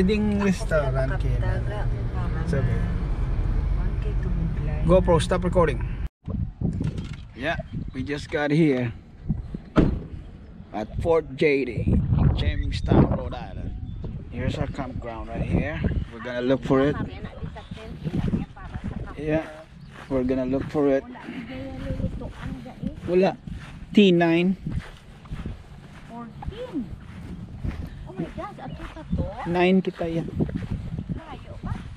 Nariding restaurant kaya. Sabi. GoPro, stop recording. Yeah, we just got here at Fort Getty, Jamestown, Rhode Island. Here's our campground right here. We're gonna look for it. Yeah, we're gonna look for it. Wala. T9. 90 pa yan.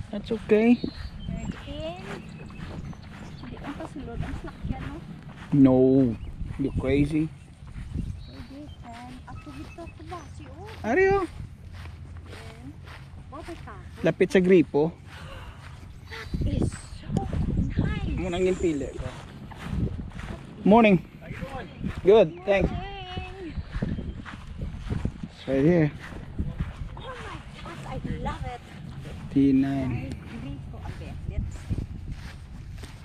That's okay. No, you crazy. Ariyo. Lapit sa gripo. That is so nice. Munang yung pili ko. Morning. Good, thanks. It's right here. Love it. T9. Ay, grito, abe. Let's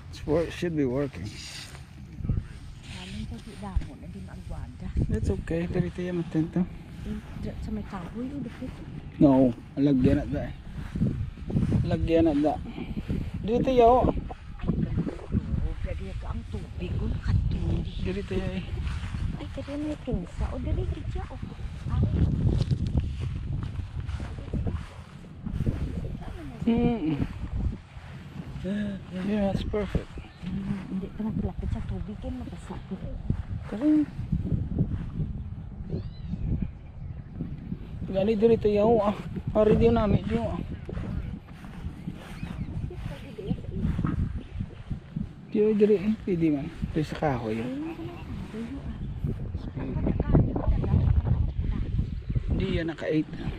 It's work, should be working. Namin sa di damo na din ang gwada. That's okay. Dari tayo matento. Sa may kahoy, dapit. No, lagyan na da. Lagyan na da. Dito tayo. Pwede ka ang tubig. Dito tayo eh. Ay, kaya may kinsa. O, dali kaya, o. Mm. Yeah, that's perfect. Hindi ka nagpalapit sa tubig eh, matasakit. Karoon. Gali dito yaw ah. Hari diyo namin diyo ah. Diyo diri eh, pwede man. Dito sa kahoy. Ah. Hindi ah, yan naka-8.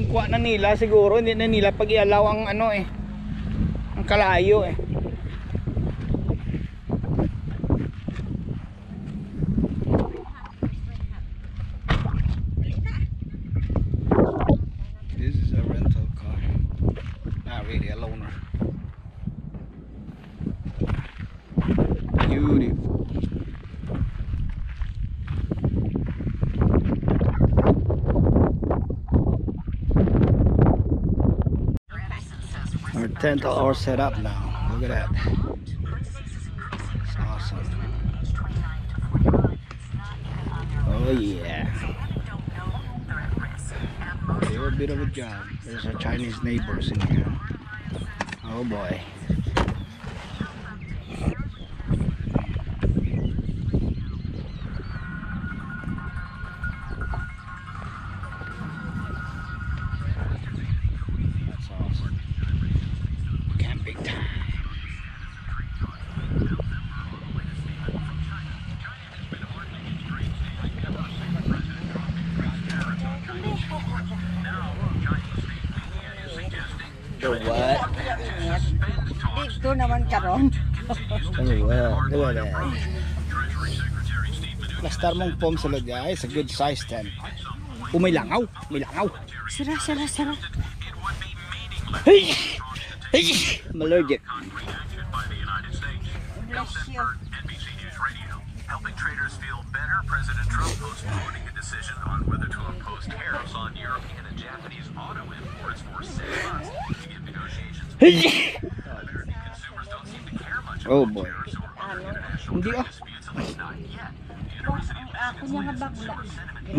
oging kuha na nila siguro hindi na nila pag ang ano eh. Ang kalayo eh. Are all set up now. Look at that. It's awesome. Oh yeah. They do a bit of a job. There's our Chinese neighbors in here. Oh boy. For what? Dito naman karon. For what? Look at that. Plastar mong foam sila guys. A good size tent. Oh, may langaw. May langaw. Sira, sira, sira. Hey! Hey! I'm allergic. Bless you. NBC News Radio. Helping traders feel better, President Trump postponing a decision on whether to impose tariffs on European and Japanese auto imports for six months to give negotiations. American consumers don't seem to care much Oh boy. Hindi ah.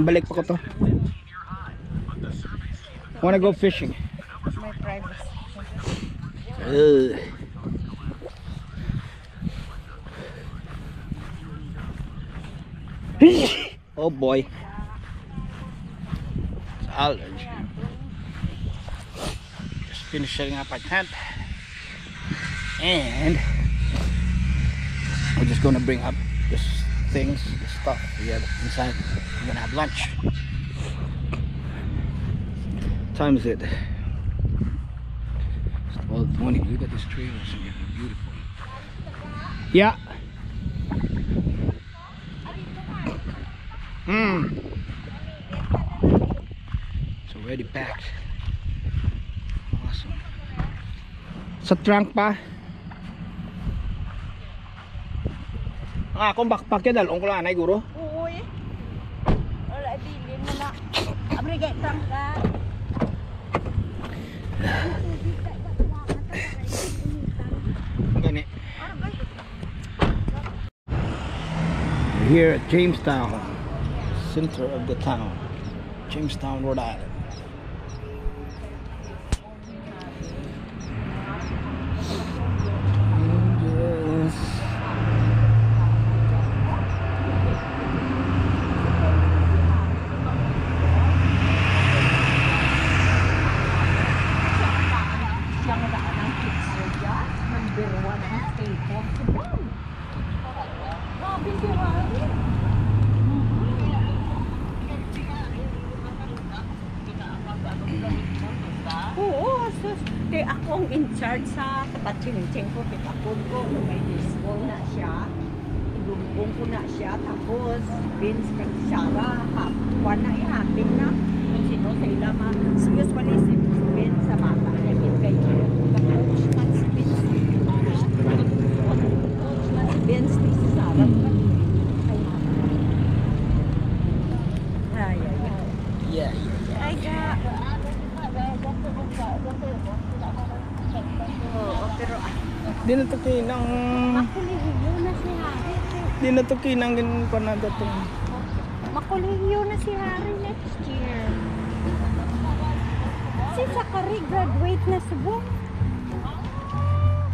Balik pa ko to. Wanna go fishing? May privacy. Ugh. oh boy. Allergy. Just finished setting up my tent. And gonna bring up the things, the stuff we have inside. We're gonna have lunch. What time is it? It's 12:20. Look at this tree. It's beautiful. Yeah. Hmm. It's already packed. Awesome. Sa trunk pa. Ah, kung backpack ya dalong ko lang ay guro. Uy. Wala, bilin mo na. Abrigay, trangka. Gani. Here at Jamestown, center of the town, Jamestown, Rhode Island. Angels. Siya nga daan ang picture dyan. Number one ang staple. Grabe si Harry. Oo, sus. Di ako ang in charge sa kapatching-ching ko. Pitakon ko. May baseball na siya. Ibumbong ko na siya. Tapos, Vince kag Sarah. Hapwan na ihapin na. Kung sino sa ilama. So, usually si Vince sa bata. Kaya kay Coach man si Vince. Coach man si Vince. di Si Sarah. Ay, ay, ay. Yeah. Ay, ga. Oo, pero Di na to kinang makulihiyo na si Harry. di na to kinang gin pa na datong. Makulihiyo na si Harry next year. Si Zachary graduate na sa buong.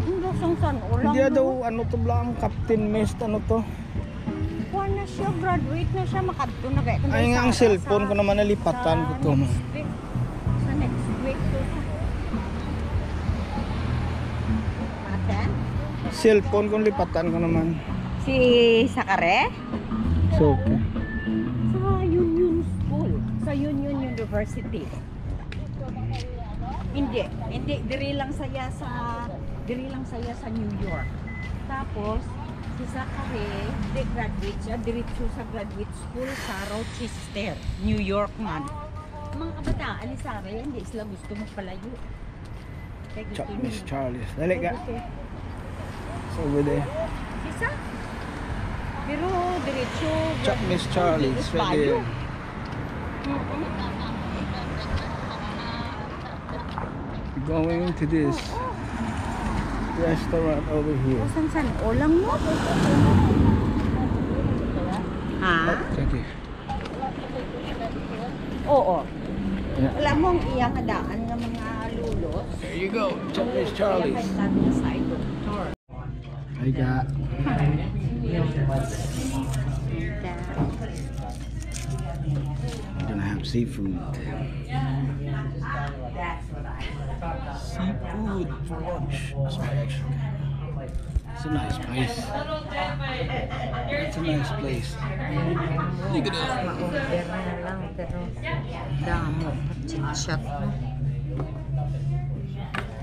Hindi sang san ulang. Hindi daw ano to blang captain mist ano to. Kuha na siya, graduate na siya, makadto na kaya. Ay nga ang cellphone ko naman nalipatan ko to. Next week. Sa next week to. Ate? Cellphone ko lipatan ko naman. Si Sakare? So okay. Sa Union School. Sa Union University. Hindi. Hindi. Diri lang saya sa diri lang saya sa New York. Tapos, si Sakare, di graduate siya, diretso sa graduate school sa Rochester, New York man. Mga kabataan ni Sara, hindi sila gusto magpalayo. Miss Charles. Dali ka. Okay. Over there. Isa? Pero diretso. Chuck Miss Charlie. It's right there. Going to this restaurant over here. Oh, saan saan? Ulang oh, mo? Ha? Oh, thank you. Oo. Yeah. Wala mo ang iyang daan ng mga lulos. There you go. Chopmist Kaya Charlie's. kay sabi na sa doktor. I got gonna have seafood. Seafood for lunch. That's my extra. It's a nice place. It's a nice place. Look at that. Ma-order na lang pero damo. Chit-chat mo.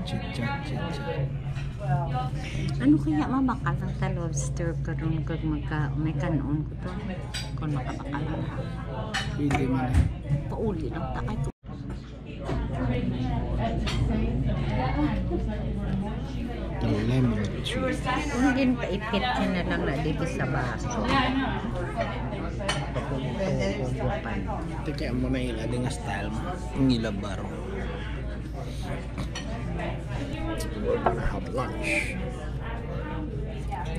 chit chat, chit chat. Ano kaya mabakal ang ta lobster karon kag magka may kanon ko to. Kung makabakal ang Pwede man. pauli lang ta kay The lemon juice. Kung din paipit ka na lang na dito sa baso. Pakukupan. Tika mo na ila din nga style mo. Ang ila We're gonna have lunch.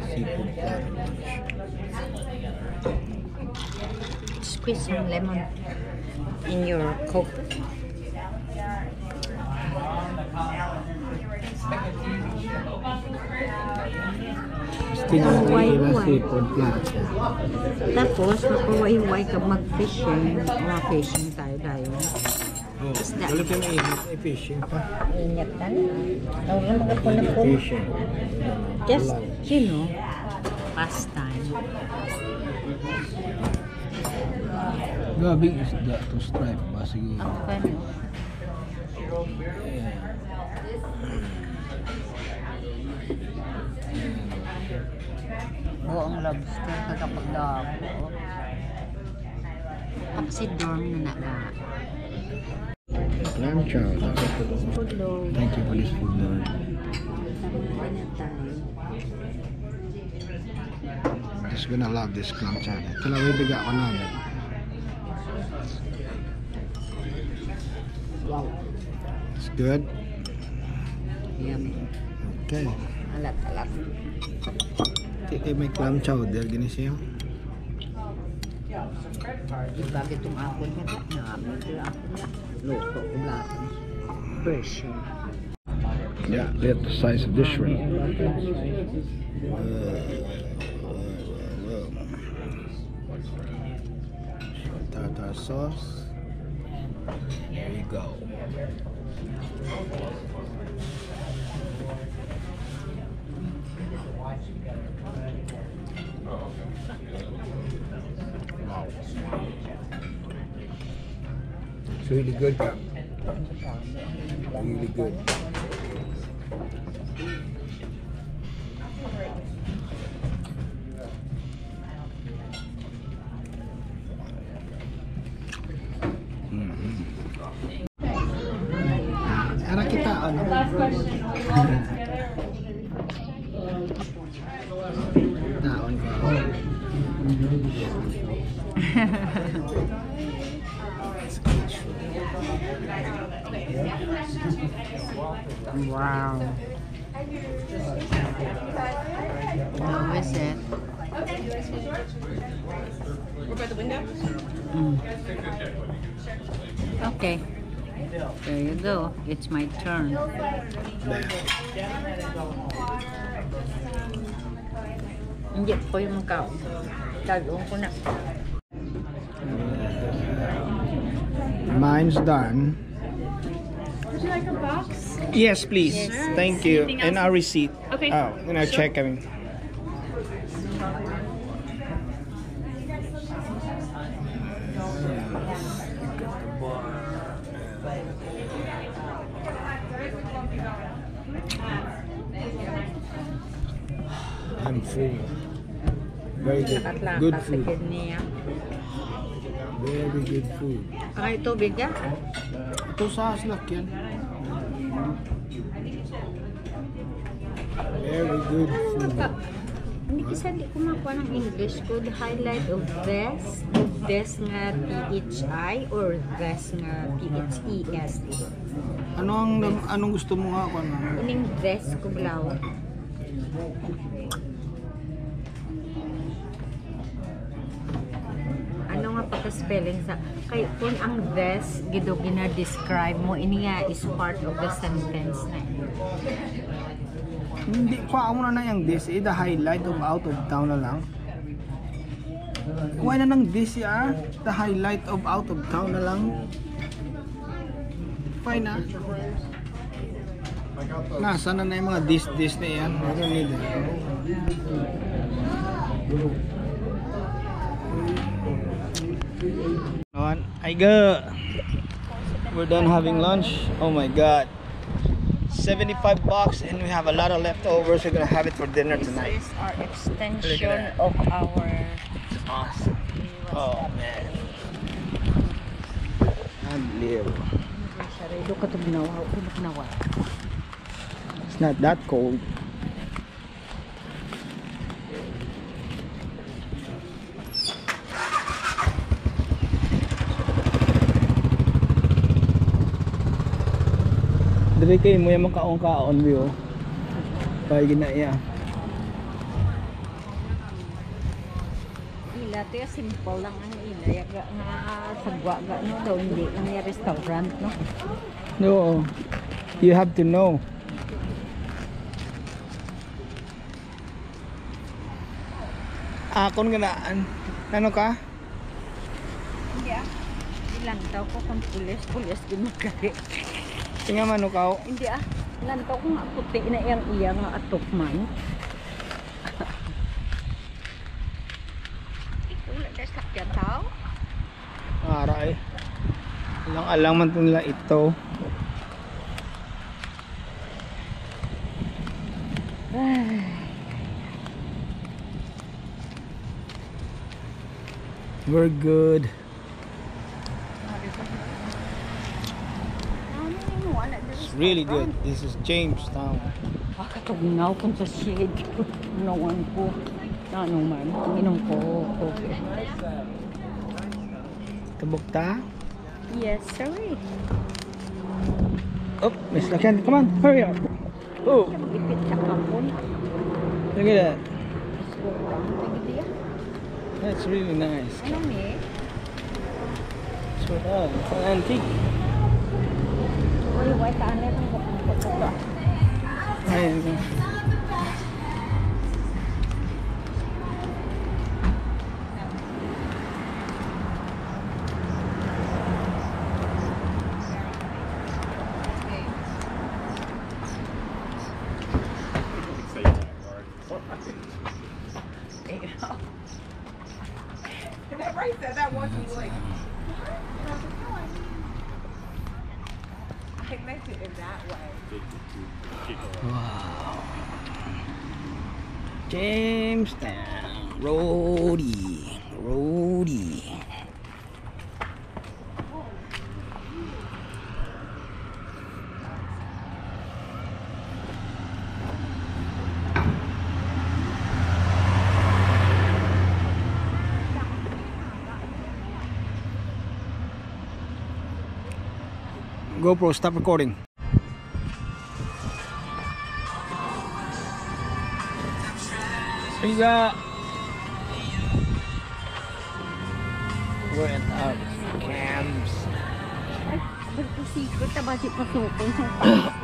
Seafood platter lunch. Squeeze some lemon in your coke. Why? seafood platter. Tapos, mapawayway ka mag-fishing. Mga fishing tayo tayo. Oh, Isda. wala ka na init. Ay, fishing pa. Ingat ka na. Huwag na magkapunapun. Fishing. Just, you know, pastime. Gabing isda to stripe ba siguro? Ako ka no? Buong lobster kakapag dako. Taxi dorm na naga. Food low. Thank you for this food, Lord. Tayo. Just gonna love this clam chowder. Kala may biga ko na. Wow. It's good. Yummy. Okay. Alat, alat. Titi may clam chowder gini siya. Ibag itong apple na ba? Namin ko apple Yeah, that's the size of this shrimp. Tartar sauce. There you go. Wow. It's really good. Really good. Ara kita ano? Taon How is it? Mm. Okay. There you go. It's my turn. Hindi ko yung kao. Tagong ko na. Mine's done. Would you like a box? Yes, please. Yes. Thank you. Anything And else? our receipt. Okay. Oh, and our check. I mean. I'm full. Very good. Good Nakatlaka sa food. Very good food. Ah, Ay, tubig ka? Ito sa snack yan. Very good food. Hindi kasi hindi ko makuha ng English ko. The highlight of this, of this nga PHI or this nga PHES. Ano ang anong gusto mo nga ako ano? Ining this ko blaw. Pagka-spelling sa kay kung ang this gido gina-describe mo ini nga is part of the sentence na. Hindi pa mo na yung this, eh, the highlight of out of town na lang. Kuha na ng this ya, the highlight of out of town na lang. Fine na. Nasa na na yung mga this this na yan. I don't need it. On, I go. We're done having lunch. Oh my god. 75 bucks and we have a lot of leftovers. We're gonna have it for dinner tonight. This is our extension of our Awesome. Oh man. Unbelievable. Look at the ginawa. Look ginawa. It's not that cold. Dili kay mo yung makaon-kaon view. Kaya ginaya. Ila to yung simple lang ang ila. Yaga nga sagwa ga no daw hindi lang yung restaurant no. No. You have to know. Akon ganaan. Ano ka? Hindi ah. Ilantaw ko kung pulis. Pulis gumagari. Tinga mano ka. Hindi ah. Ilantaw ko nga puti na iyang iya nga atok man. Wala na sakyan tao. Aray. Ilang alang man nila ito. We're good. Really good. This is Jamestown. Pakatugnaw kung sa shade. Nawan ko. Ano man. Inom ko. Okay. Tabukta. Yes, sorry. Oh, Miss Lakian, come on, hurry up. Oh, Ipit sa kapon. look at that. Slow down. Tingin diya. That's really nice. Ano ni? So, it's an antique. Uy, why taan na itong kapon ko to? Ayan. Wow. Jamestown. Roadie. Roadie. GoPro, stop recording. We got. We're at our camps. Ay, berkusikot na basi pasukon sa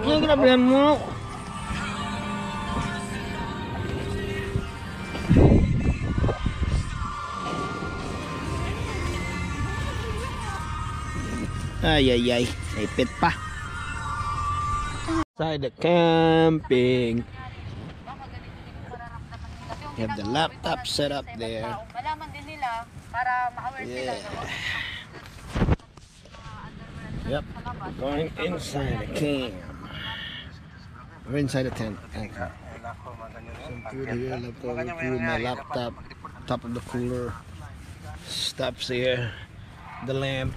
Ano grabe mo? Ay, ay, ay. Ipit pa. Inside the camping. You have the laptop set up there. Malaman din nila para ma-aware sila. Yep. Going inside the camp. We're inside the tent. Okay. Some food here, leftover food, my laptop, top of the cooler, stops here, the lamp.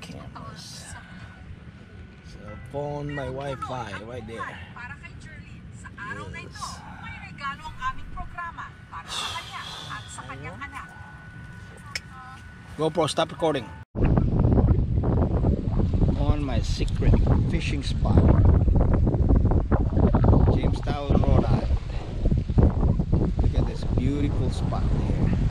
Cameras. Cell phone, my Wi-Fi right there. Para kay Jerlyn, sa araw na ito, may regalo ang aming programa para sa kanya at sa kanyang anak. GoPro, stop recording. On my secret fishing spot. Jamestown, Rhode Island. Look at this beautiful spot there.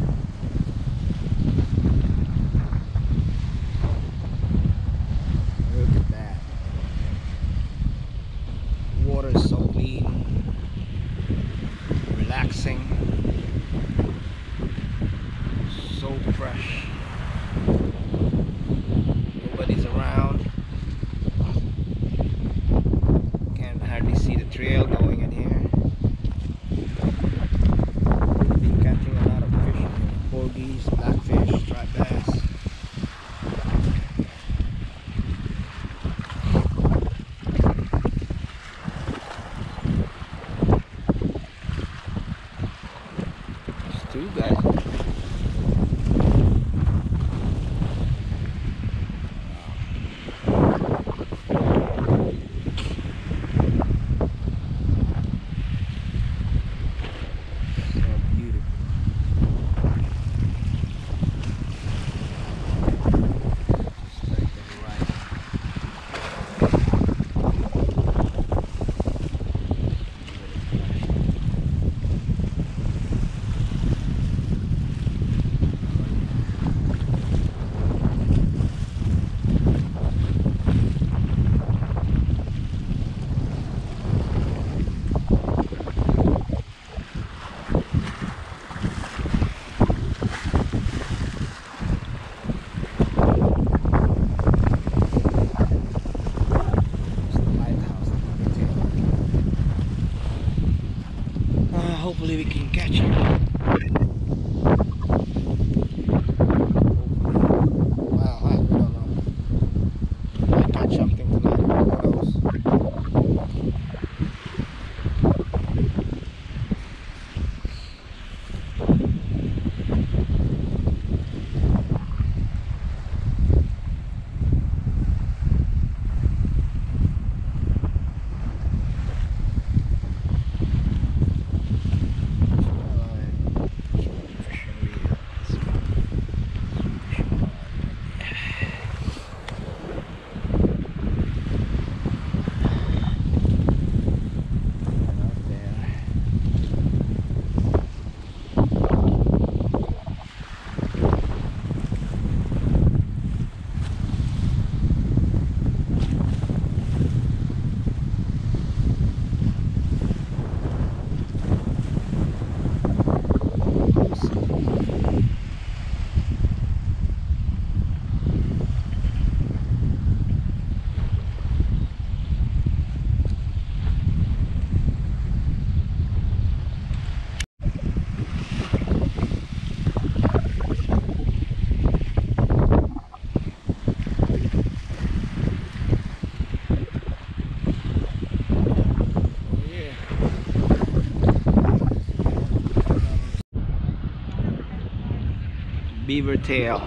Beavertail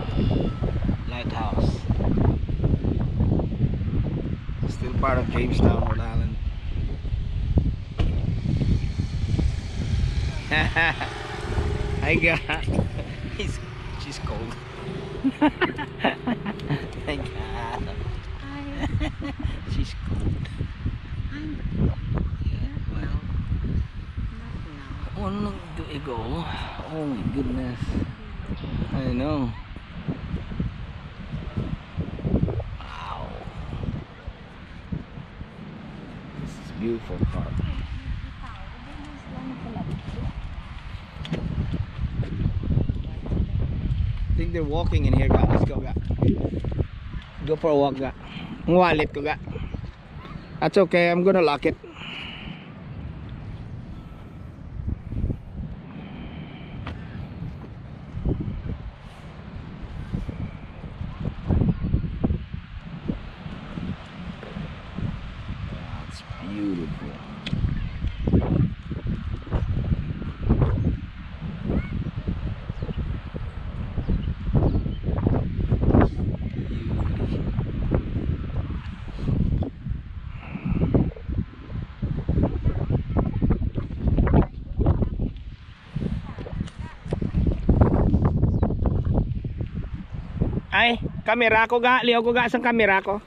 Lighthouse. Still part of Jamestown, Rhode Island. I got. Walking in here, guys. Let's go, guys. Go for a walk, guys. Ang wallet ko, guys. That's okay. I'm gonna lock it. That's beautiful. Beauty. Ay, kamera ko ga, liyaw ko ga sang kamera ko.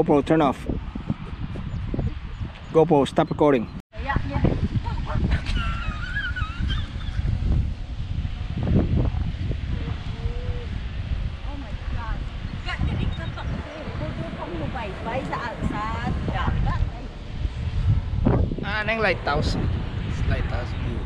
GoPro, turn off. GoPro, stop recording. Bye sa sa dagat. Ay, Ah, nang lighthouse. It's lighthouse view.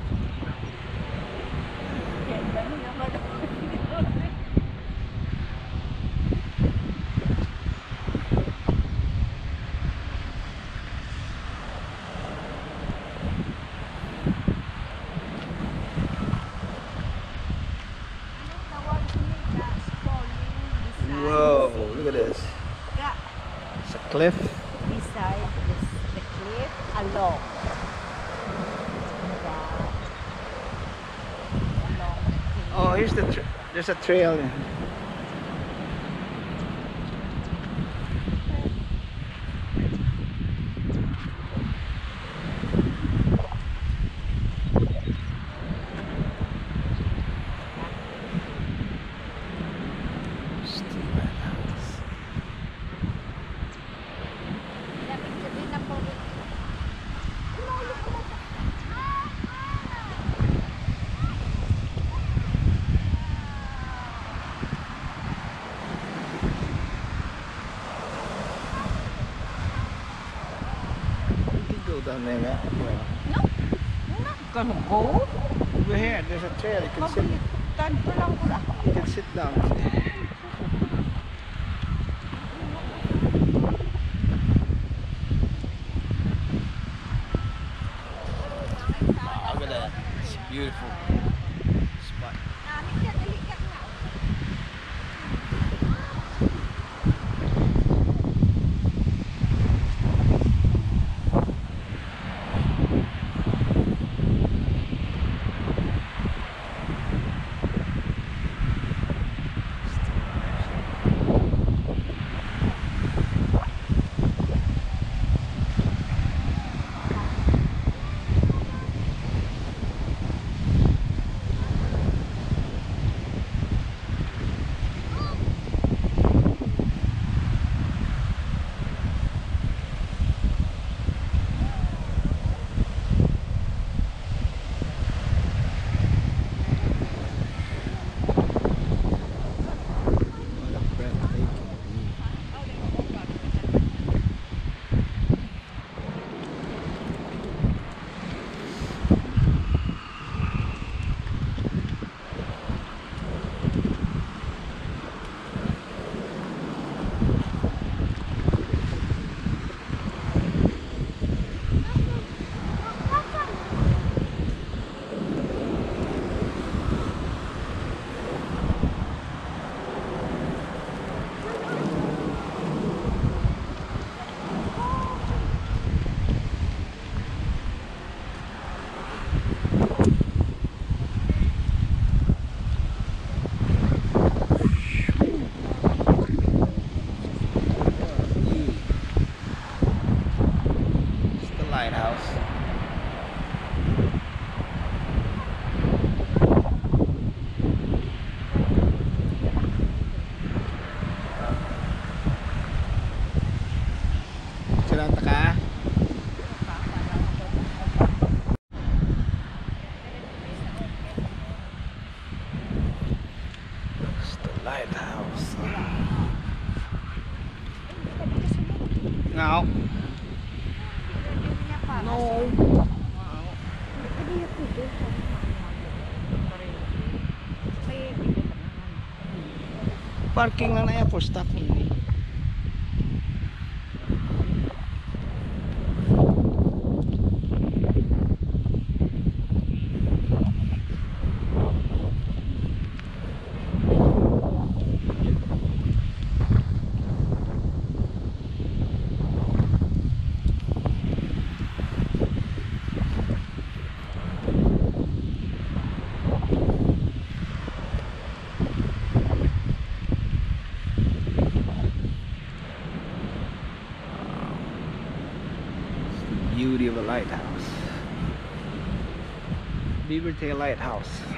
Whoa, look at this. Yeah. It's a cliff. Beside this, the cliff, along. That. Along the cliff. Oh, here's the tra- there's a trail. Can go down there, man. Well, Gonna go? over here, there's a trail. You can sit. Mabilitan ko lang ko lang. You can sit down. Parking lang na yan for stop Beavertail Lighthouse.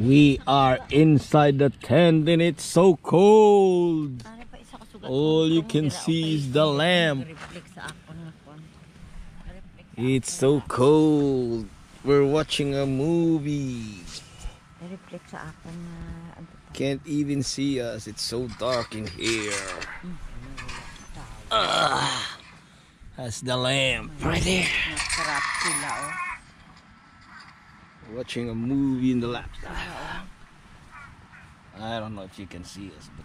We are inside the tent and it's so cold. All you can see is the lamp. It's so cold. We're watching a movie. Can't even see us. It's so dark in here. Ah, that's the lamp right there. Sarap sila. Watching a movie in the laptop. I don't know if you can see us, but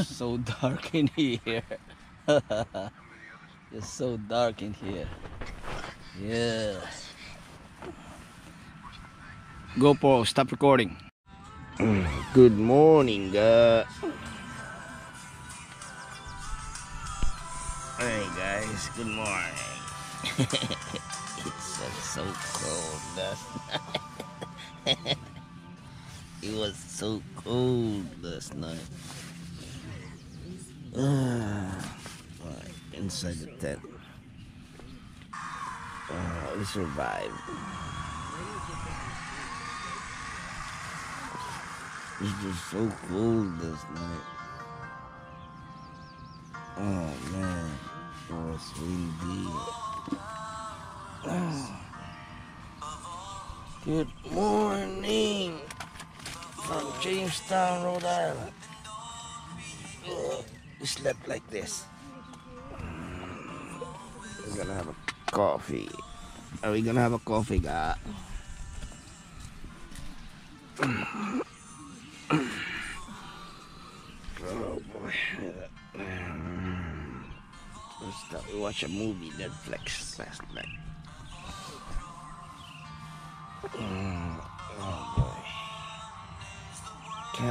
it's so dark in here. it's so dark in here. Yeah. GoPro, stop recording. Good morning, uh. Hey guys, good morning. it's uh, so cold last night. it was so cold last night. Ah, right, inside the tent. Ah, we survived. It was so cold last night. Oh man, it was really big. Ah. Good morning from Jamestown, Rhode Island. We slept like this. Mm, we're gonna have a coffee. Are we gonna have a coffee, guy? Oh boy. Mm, start- we watch a movie Netflix last night.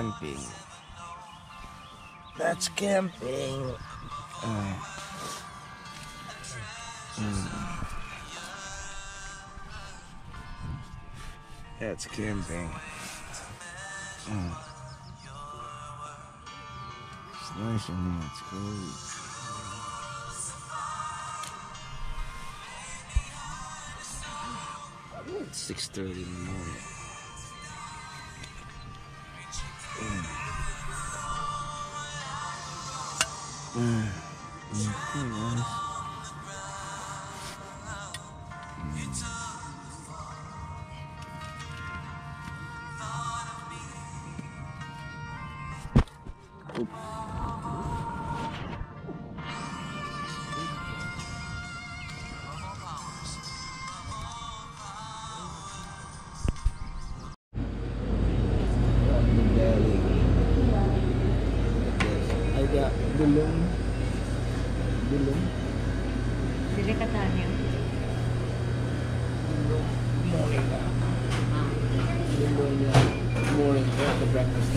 Camping. That's camping. Uh, mm. That's camping. Mm. It's nice in here. It's cold. It's six thirty in the morning. Mm. The breakfast.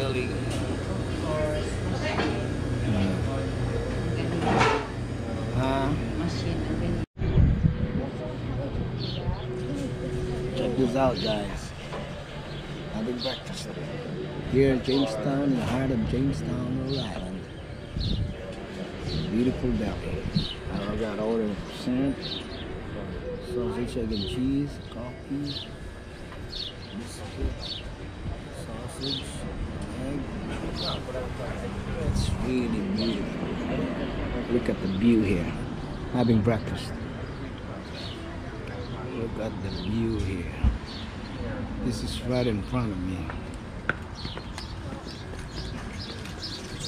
Belly. Ah. Machine. Check this out, guys. Having breakfast here in Jamestown, in the heart of Jamestown, Rhode Island. Beautiful deli. I got order percent, sausage, egg and cheese, coffee, biscuit, sausage, egg. It's really beautiful. Look at the view here. Having breakfast. Look at the view here. This is right in front of me.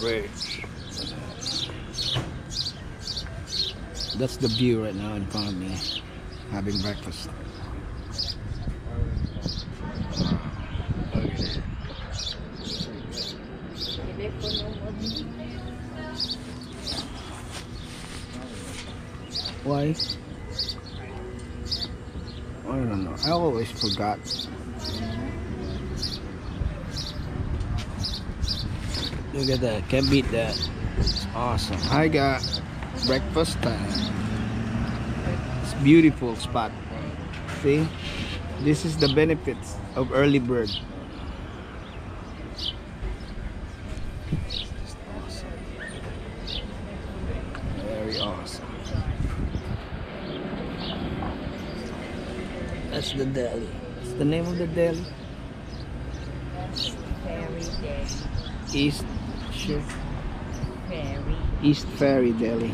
Wait. That's the view right now in front of me. Having breakfast. Why? I don't know. I always forgot. Look at that. Can't beat that. It's awesome. I got breakfast time. It's beautiful spot. See? This is the benefits of early bird. Very awesome. That's the deli. What's the name of the deli? East. Ferry. East Ferry Deli.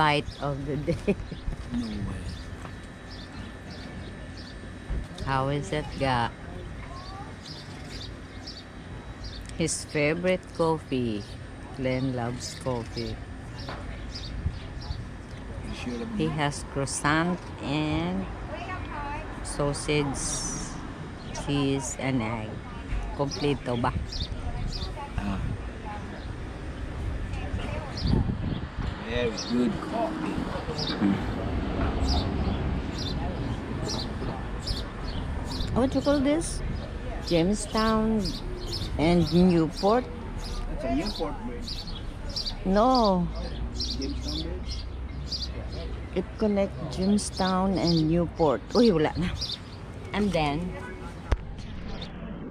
Bite of the day. No way. How is it, ga? His favorite coffee. Glenn loves coffee. He has croissant and sausage, cheese, and egg. Kompleto ba? Very good coffee. What you call this? Jamestown and Newport? That's a Newport bridge. No, Jamestown Bridge. it connect Jamestown and Newport. Uy, wala na. And then,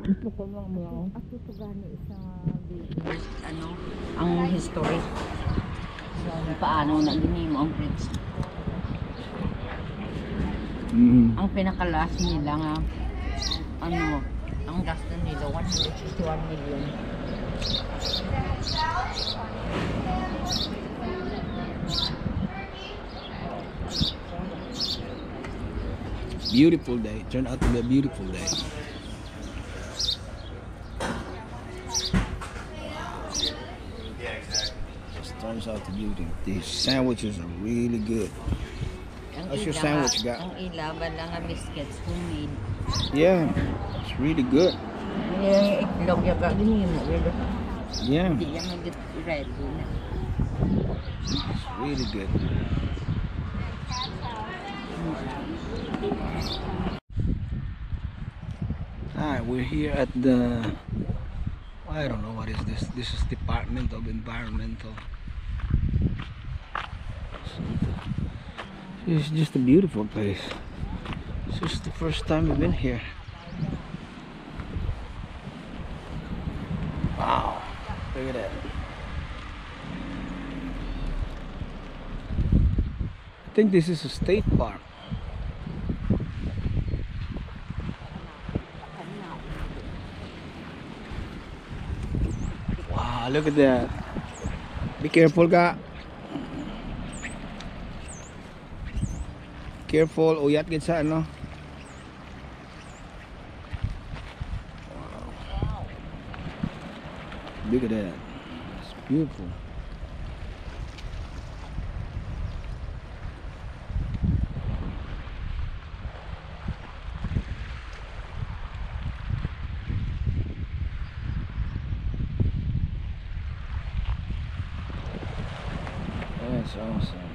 gusto ko mga mga ako to gani sa ano, ang history. Paano na ginimo ang bridge. Mm-hmm. Ang pinakalas nila nga, ano, ang gasto nila, 161 million. Beautiful day. Turned out to be a beautiful day. Out to beautiful. These sandwiches are really good. Ang How's your sandwich, ga? Ang ilaban lang nga biscuits, homemade. Yeah, it's really good. Yung itlog yung. Yeah, hindi yan mag ready na. it's really good. Alright, we're here at the I don't know what is this. This is Department of Environmental. It's just a beautiful place. This is the first time we've been here. Wow, look at that. I think this is a state park. Wow, look at that. Be careful, ka. Careful, uyat gid sa ano. Wow. Look at that. It's beautiful. That's awesome.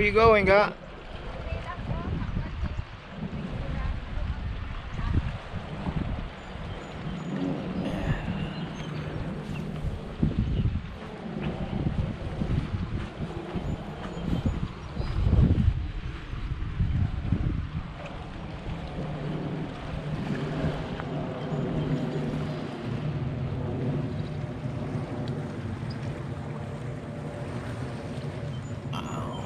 Where you going, ka? Wow.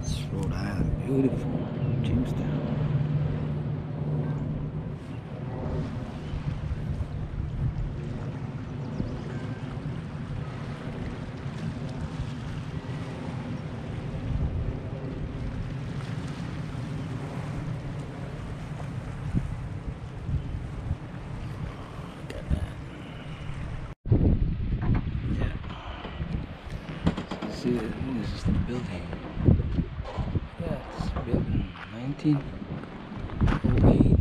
It's Rhode Island. Beautiful. Jamestown. Look at that. Yeah. See, this is the building. Yeah, it's built in 1908.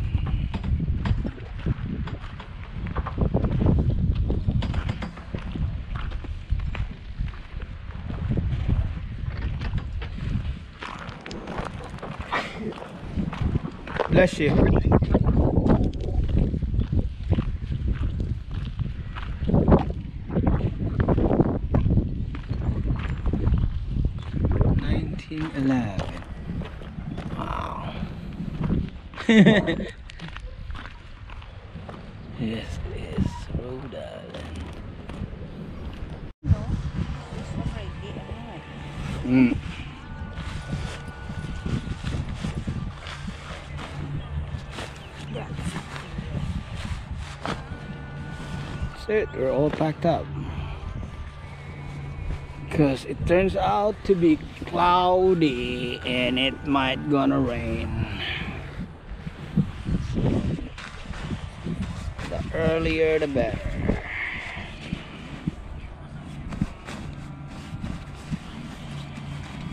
Bless you. Nineteen eleven. Wow. up. Because it turns out to be cloudy and it might gonna rain. The earlier the better.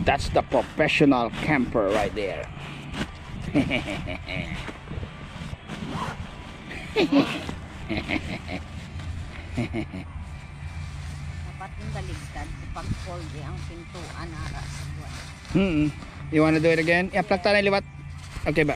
That's the professional camper right there. Fold ang pintuan aras. Mm-mm. You wanna do it again? Yeah, plug tayo liwat. Okay ba?